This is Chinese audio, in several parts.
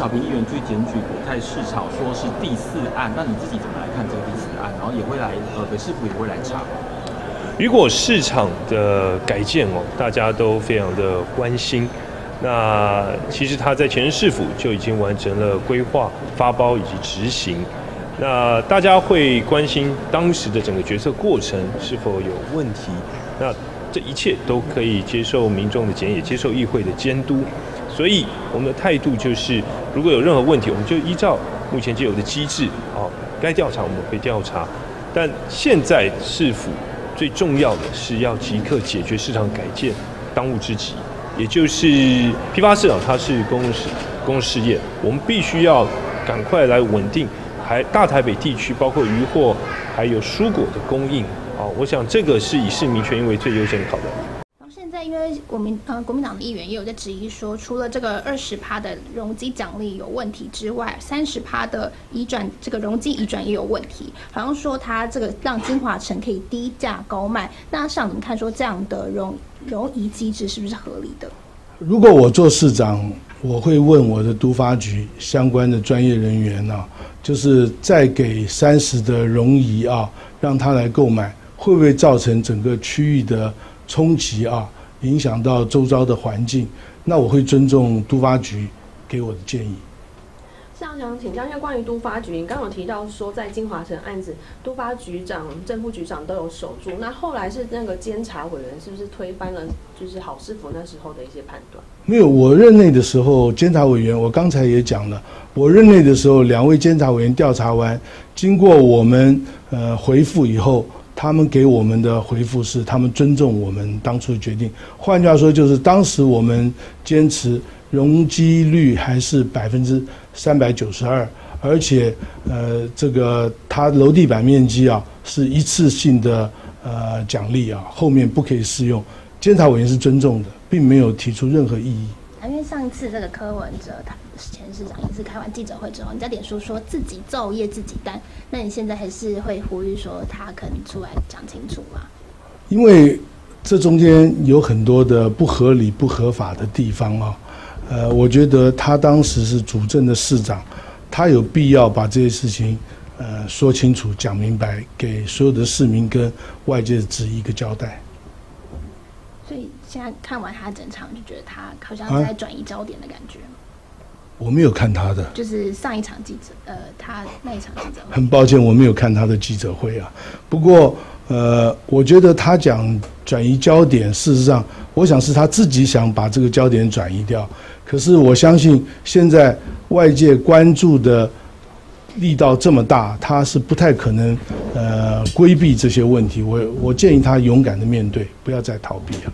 小平议员去检举国泰市场，说是第四案，那你自己怎么来看这个第四案？然后也会来，呃，北市府也会来查。如果市场的改建哦，大家都非常的关心，那其实他在前任市府就已经完成了规划、发包以及执行。那大家会关心当时的整个决策过程是否有问题？那这一切都可以接受民众的检验，接受议会的监督。所以我们的态度就是，如果有任何问题，我们就依照目前既有的机制，啊，该调查我们会调查。但现在市府。最重要的是要即刻解决市场改建当务之急，也就是批发市场，它是公共事公共事业，我们必须要赶快来稳定，还大台北地区包括渔货还有蔬果的供应。啊，我想这个是以市民权益为最优先考量。那因为国民呃国民党的议员也有在质疑说，除了这个二十趴的容积奖励有问题之外，三十趴的移转这个容积移转也有问题，好像说他这个让金华城可以低价高卖。那上怎么看说这样的容容移机制是不是合理的？如果我做市长，我会问我的都发局相关的专业人员呢，就是再给三十的容移啊，让他来购买，会不会造成整个区域的冲击啊？影响到周遭的环境，那我会尊重都发局给我的建议。是想请教，因为关于都发局，你刚刚有提到说，在金华城案子，都发局长、正副局长都有守住。那后来是那个监察委员是不是推翻了，就是郝师傅那时候的一些判断？没有，我任内的时候，监察委员我刚才也讲了，我任内的时候，两位监察委员调查完，经过我们呃回复以后。他们给我们的回复是，他们尊重我们当初的决定。换句话说，就是当时我们坚持容积率还是百分之三百九十二，而且呃，这个它楼地板面积啊是一次性的呃奖励啊，后面不可以适用。监察委员是尊重的，并没有提出任何异议。因为上一次这个柯文哲他前市长一次开完记者会之后，你在脸书说自己昼夜自己担，那你现在还是会呼吁说他可能出来讲清楚吗？因为这中间有很多的不合理、不合法的地方啊，呃，我觉得他当时是主政的市长，他有必要把这些事情呃说清楚、讲明白，给所有的市民跟外界的质疑一个交代。所以现在看完他整场，就觉得他好像在转移焦点的感觉。我没有看他的，就是上一场记者，呃，他那一场记者。很抱歉，我没有看他的记者会啊。不过，呃，我觉得他讲转移焦点，事实上，我想是他自己想把这个焦点转移掉。可是，我相信现在外界关注的力道这么大，他是不太可能呃规避这些问题。我我建议他勇敢的面对，不要再逃避了。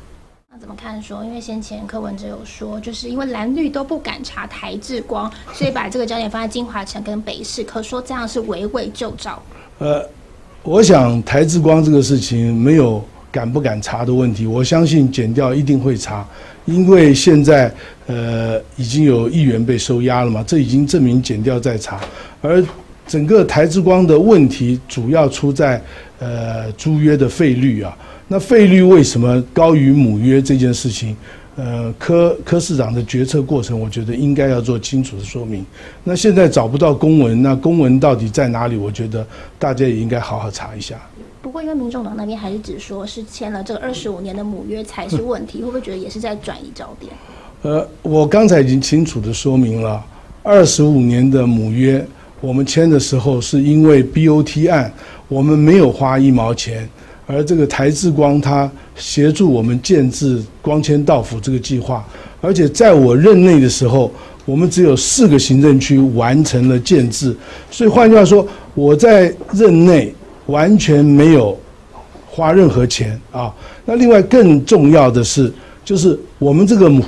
看？说因为先前柯文哲有说，就是因为蓝绿都不敢查台智光，所以把这个焦点放在金华城跟北市，可说这样是围魏救赵。呃，我想台智光这个事情没有敢不敢查的问题，我相信检调一定会查，因为现在呃已经有议员被收押了嘛，这已经证明检调在查，而整个台之光的问题主要出在呃租约的费率啊。那费率为什么高于母约这件事情？呃，柯柯市长的决策过程，我觉得应该要做清楚的说明。那现在找不到公文，那公文到底在哪里？我觉得大家也应该好好查一下。不过，因为民众党那边还是只说是签了这个二十五年的母约才是问题，会不会觉得也是在转移焦点？呃，我刚才已经清楚的说明了，二十五年的母约我们签的时候是因为 BOT 案，我们没有花一毛钱。而这个台智光，它协助我们建制光纤到府这个计划，而且在我任内的时候，我们只有四个行政区完成了建制，所以换句话说，我在任内完全没有花任何钱啊。那另外更重要的是，就是我们这个母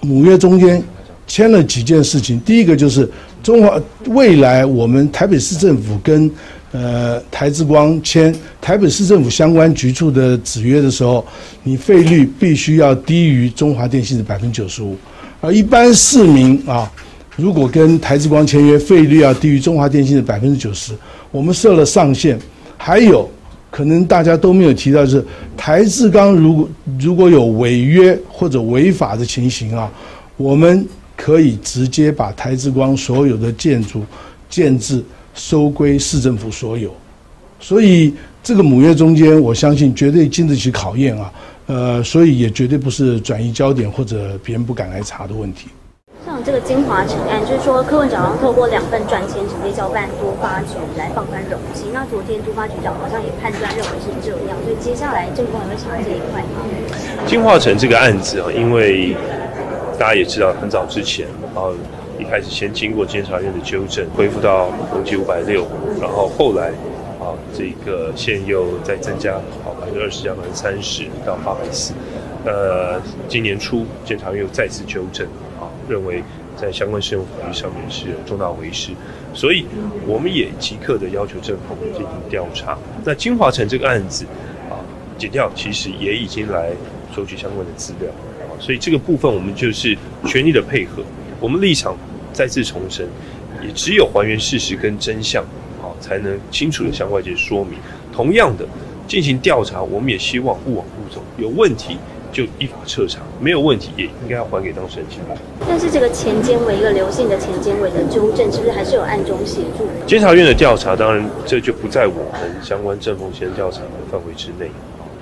母约中间签了几件事情，第一个就是中华未来我们台北市政府跟呃，台之光签台北市政府相关局处的子约的时候，你费率必须要低于中华电信的百分之九十五，而一般市民啊，如果跟台之光签约，费率要低于中华电信的百分之九十，我们设了上限。还有可能大家都没有提到是台智光如果如果有违约或者违法的情形啊，我们可以直接把台之光所有的建筑建制收归市政府所有。所以这个母月中间，我相信绝对经得起考验啊。呃，所以也绝对不是转移焦点或者别人不敢来查的问题。像这个金华城案，就是说柯文长要透过两份专签直接交办都发局来放宽容积。那昨天都发局长好像也判断认为是这样，所以接下来政府还会查这一块吗？金华城这个案子啊，因为大家也知道，很早之前啊，一开始先经过监察院的纠正，恢复到容积五百六，然后后来。啊，这个现又再增加，好百分之二十加百分之三十到八百四。呃，今年初监察院又再次纠正，啊，认为在相关适用法律上面是有重大违失，所以我们也即刻的要求政府进行调查。那金华城这个案子，啊，检调其实也已经来收取相关的资料，啊，所以这个部分我们就是全力的配合。我们立场再次重申，也只有还原事实跟真相。才能清楚的向外界说明。同样的，进行调查，我们也希望勿往勿走，有问题就依法彻查，没有问题也应该要还给当事人清白。但是这个前监委一个刘姓的前监委的纠正，是不是还是有暗中协助？监察院的调查，当然这就不在我们相关正风险调查的范围之内。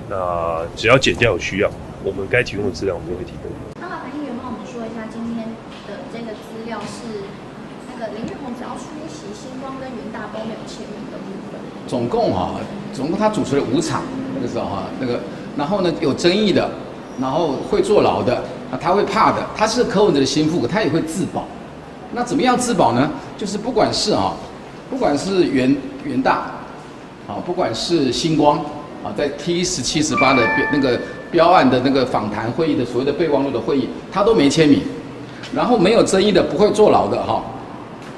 那只要检调有需要，我们该提供的资料我们就会提供。那麻烦议员帮我们说一下，今天的这个资料是那个林玉红只要出席星光跟云大都没有签名的部分。总共哈，总共他主持了五场，那个时候哈，那个然后呢有争议的，然后会坐牢的，啊他会怕的，他是柯文哲的心腹，他也会自保。那怎么样自保呢？就是不管是啊，不管是元元大，啊不管是星光，啊在 T 十七十八的那个标案的那个访谈会议的所谓的备忘录的会议，他都没签名。然后没有争议的不会坐牢的哈，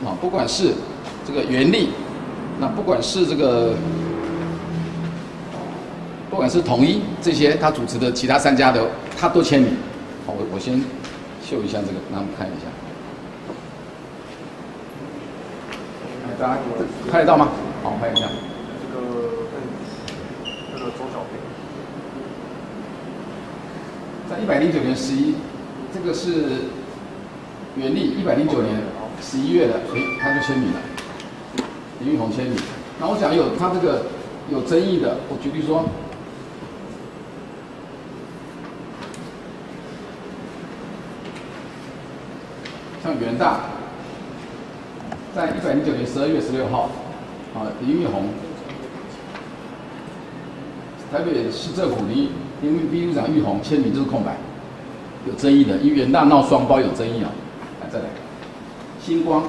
啊不管是这个袁立，那不管是这个，不管是统一这些他主持的其他三家的，他都签名。好，我我先秀一下这个，让我们看一下。大家拍得到吗？好，拍一下。这个，这个周小平，在一百零九年十一，这个是原力一百零九年十一月的，哎，他就签名了。林玉红签名。那我想有他这个有争议的，我举例说，像元大，在一百零九年十二月十六号，啊，林玉红，台北市政府林林秘书长玉红签名就是空白，有争议的，因为元大闹双包有争议啊。来再来，星光。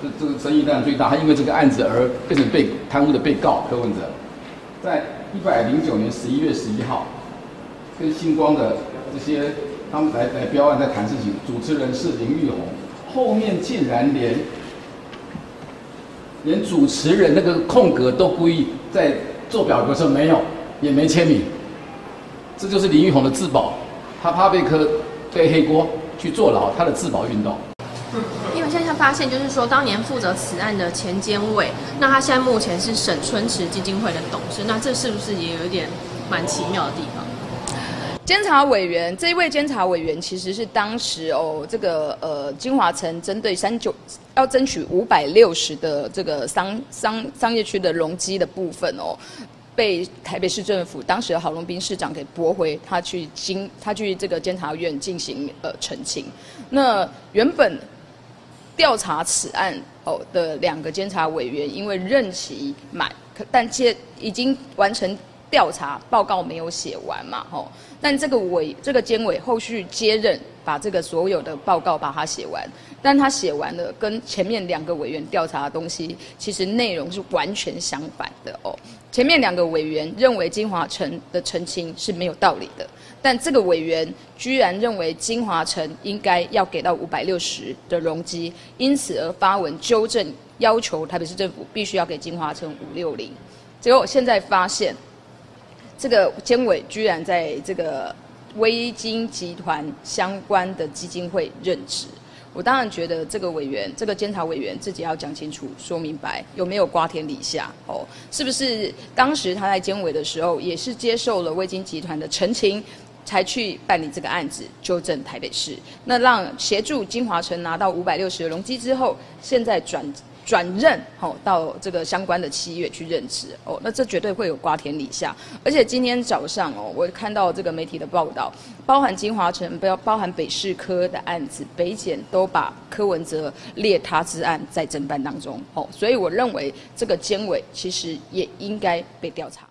这这个争议当然最大，他因为这个案子而变成被贪污的被告柯文哲，在一百零九年十一月十一号，跟星光的这些他们来来标案在谈事情，主持人是林玉红，后面竟然连连主持人那个空格都故意在做表格说没有，也没签名，这就是林玉红的自保，他怕被科背黑锅去坐牢，他的自保运动。因为现在发现，就是说当年负责此案的前监委，那他现在目前是沈春池基金会的董事，那这是不是也有一点蛮奇妙的地方？监察委员这一位监察委员，其实是当时哦，这个呃金华城针对三九要争取五百六十的这个商商商业区的容积的部分哦，被台北市政府当时的郝龙斌市长给驳回，他去经他去这个监察院进行呃澄清，那原本。调查此案哦的两个监察委员，因为任期满，但接已经完成调查报告没有写完嘛，吼。但这个委这个监委后续接任，把这个所有的报告把它写完，但他写完了，跟前面两个委员调查的东西，其实内容是完全相反的哦。前面两个委员认为金华城的澄清是没有道理的。但这个委员居然认为金华城应该要给到五百六十的容积，因此而发文纠正，要求台北市政府必须要给金华城五六零。结果现在发现，这个监委居然在这个微金集团相关的基金会任职。我当然觉得这个委员，这个监察委员自己要讲清楚、说明白，有没有瓜田李下哦？是不是当时他在监委的时候，也是接受了微金集团的澄清？才去办理这个案子，纠正台北市，那让协助金华城拿到五百六十的容积之后，现在转。转任哦，到这个相关的企业去任职哦，那这绝对会有瓜田李下。而且今天早上哦，我看到这个媒体的报道，包含金华城，不要包含北市科的案子，北检都把柯文哲列他之案在侦办当中哦，所以我认为这个监委其实也应该被调查。